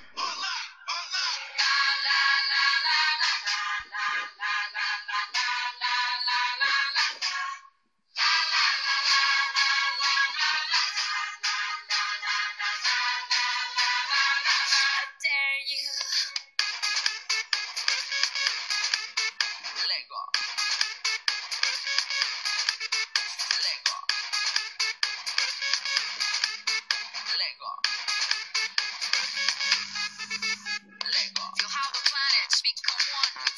Moonlight! Moonlight!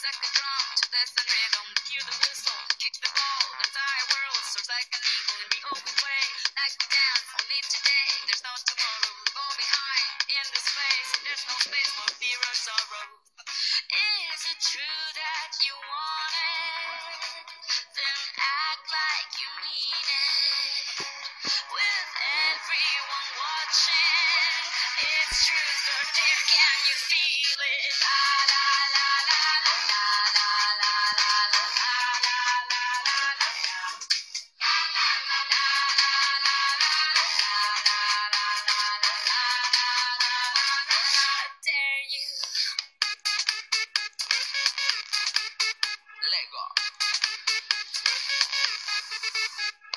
Like a drum to this and rhythm. Hear the whistle, kick the ball. The entire world soars like an eagle, and we always play like we dance. Only today, there's no tomorrow. We're behind in this place. There's no space for fear or sorrow. Is it true that you Lego.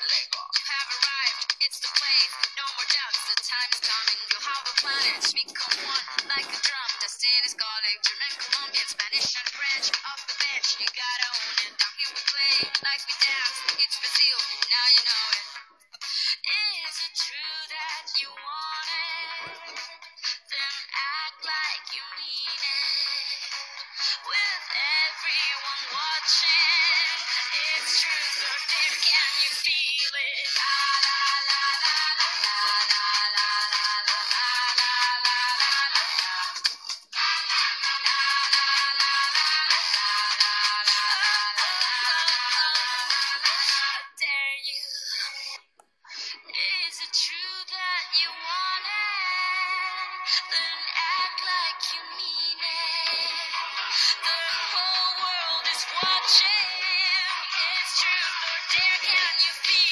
Lego. have arrived. It's the place. No more doubts. The time is coming. You'll have the planets become one like a drum. Destiny's calling. German, Colombian, Spanish, and French. Off the bench, you gotta own it. Down here we play like we dance. It's Brazil. Now you know it. Where can you be?